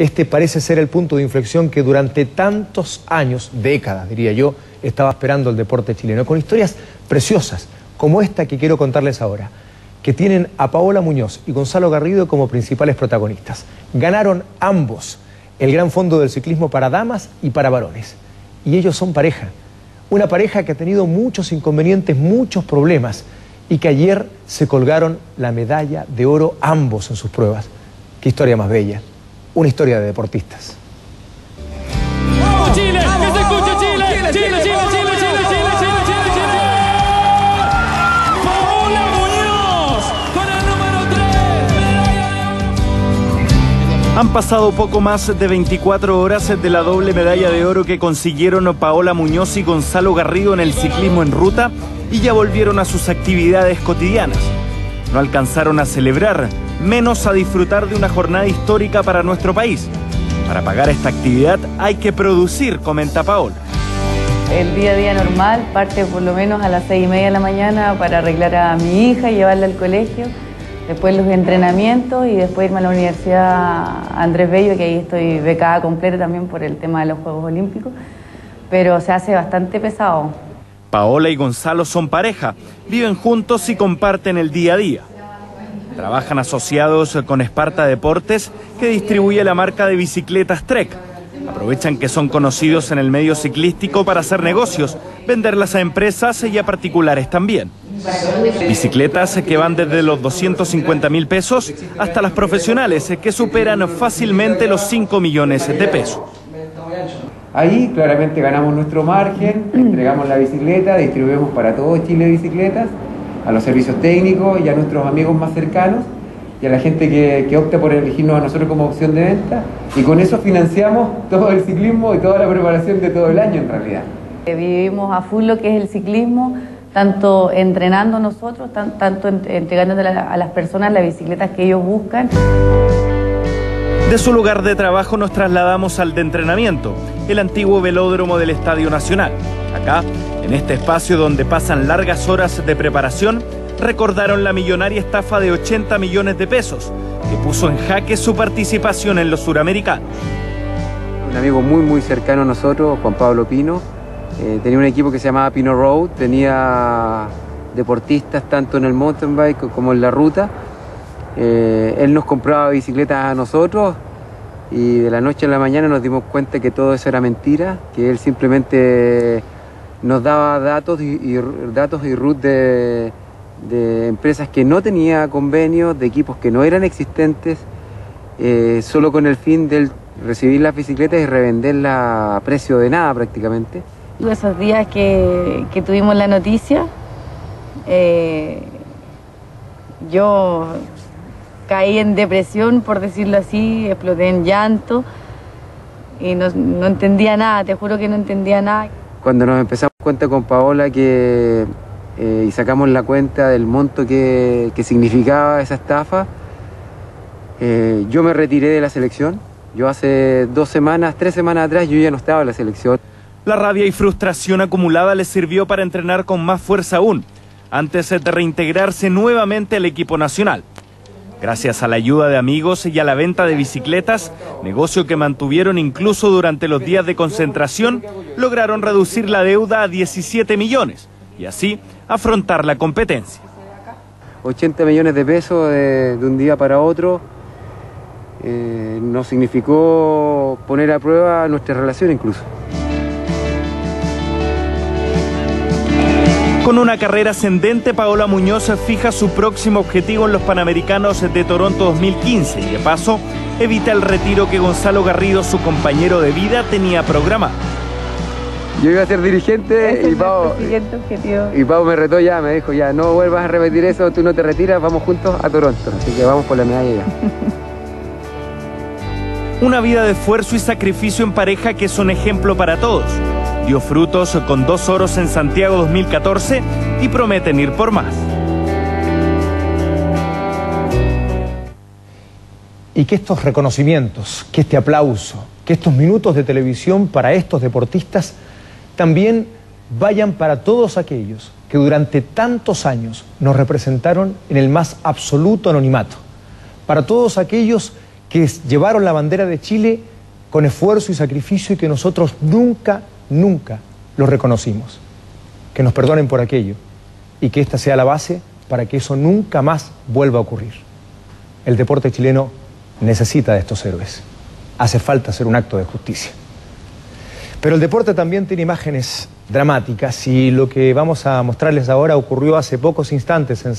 Este parece ser el punto de inflexión que durante tantos años, décadas diría yo, estaba esperando el deporte chileno, con historias preciosas, como esta que quiero contarles ahora, que tienen a Paola Muñoz y Gonzalo Garrido como principales protagonistas. Ganaron ambos el Gran Fondo del Ciclismo para damas y para varones. Y ellos son pareja, una pareja que ha tenido muchos inconvenientes, muchos problemas, y que ayer se colgaron la medalla de oro ambos en sus pruebas. Qué historia más bella una historia de deportistas. ¡Vamos Chile! ¡Que se escuche Chile! ¡Chile, Chile, Chile, Chile, Chile, Chile, Chile, Chile, Chile! ¡Paola Muñoz con el número 3! Han pasado poco más de 24 horas de la doble medalla de oro que consiguieron Paola Muñoz y Gonzalo Garrido en el ciclismo en ruta y ya volvieron a sus actividades cotidianas. No alcanzaron a celebrar, menos a disfrutar de una jornada histórica para nuestro país. Para pagar esta actividad hay que producir, comenta Paola. El día a día normal parte por lo menos a las seis y media de la mañana para arreglar a mi hija y llevarla al colegio. Después los entrenamientos y después irme a la Universidad Andrés Bello, que ahí estoy becada completa también por el tema de los Juegos Olímpicos. Pero se hace bastante pesado. Paola y Gonzalo son pareja, viven juntos y comparten el día a día. Trabajan asociados con Esparta Deportes, que distribuye la marca de bicicletas Trek. Aprovechan que son conocidos en el medio ciclístico para hacer negocios, venderlas a empresas y a particulares también. Bicicletas que van desde los 250 mil pesos hasta las profesionales que superan fácilmente los 5 millones de pesos. Ahí claramente ganamos nuestro margen, entregamos la bicicleta, distribuimos para todo Chile bicicletas a los servicios técnicos y a nuestros amigos más cercanos y a la gente que, que, opta por elegirnos a nosotros como opción de venta y con eso financiamos todo el ciclismo y toda la preparación de todo el año en realidad. Vivimos a full lo que es el ciclismo, tanto entrenando nosotros, tan, tanto entregando a las personas las bicicletas que ellos buscan. De su lugar de trabajo nos trasladamos al de entrenamiento, el antiguo velódromo del Estadio Nacional. Acá en este espacio donde pasan largas horas de preparación, recordaron la millonaria estafa de 80 millones de pesos que puso en jaque su participación en los suramericanos. Un amigo muy muy cercano a nosotros, Juan Pablo Pino, eh, tenía un equipo que se llamaba Pino Road, tenía deportistas tanto en el mountain bike como en la ruta. Eh, él nos compraba bicicletas a nosotros y de la noche a la mañana nos dimos cuenta que todo eso era mentira, que él simplemente nos daba datos y, y datos y root de, de, empresas que no tenía convenios, de equipos que no eran existentes, eh, solo con el fin de recibir las bicicletas y revenderlas a precio de nada prácticamente. Esos días que, que tuvimos la noticia, eh, yo caí en depresión, por decirlo así, exploté en llanto y no, no entendía nada, te juro que no entendía nada cuando nos empezamos cuenta con Paola que, eh, y sacamos la cuenta del monto que, que significaba esa estafa, eh, yo me retiré de la selección. Yo hace dos semanas, tres semanas atrás, yo ya no estaba en la selección. La rabia y frustración acumulada les sirvió para entrenar con más fuerza aún, antes de reintegrarse nuevamente al equipo nacional. Gracias a la ayuda de amigos y a la venta de bicicletas, negocio que mantuvieron incluso durante los días de concentración, lograron reducir la deuda a 17 millones y así afrontar la competencia. 80 millones de pesos de, un día para otro eh, nos significó poner a prueba nuestra relación incluso. Con una carrera ascendente, Paola Muñoz fija su próximo objetivo en los Panamericanos de Toronto 2015 y de paso evita el retiro que Gonzalo Garrido, su compañero de vida, tenía programado. Yo iba a ser dirigente y Pau, y Pau me retó ya, me dijo ya, no vuelvas a repetir eso, tú no te retiras, vamos juntos a Toronto. Así que vamos por la medalla ya. Una vida de esfuerzo y sacrificio en pareja que son ejemplo para todos dio frutos con dos oros en Santiago 2014 y prometen ir por más. Y que estos reconocimientos, que este aplauso, que estos minutos de televisión para estos deportistas también vayan para todos aquellos que durante tantos años nos representaron en el más absoluto anonimato, para todos aquellos que llevaron la bandera de Chile con esfuerzo y sacrificio y que nosotros nunca, nunca los reconocimos. Que nos perdonen por aquello y que esta sea la base para que eso nunca más vuelva a ocurrir. El deporte chileno necesita de estos héroes. Hace falta hacer un acto de justicia. Pero el deporte también tiene imágenes dramáticas y lo que vamos a mostrarles ahora ocurrió hace pocos instantes en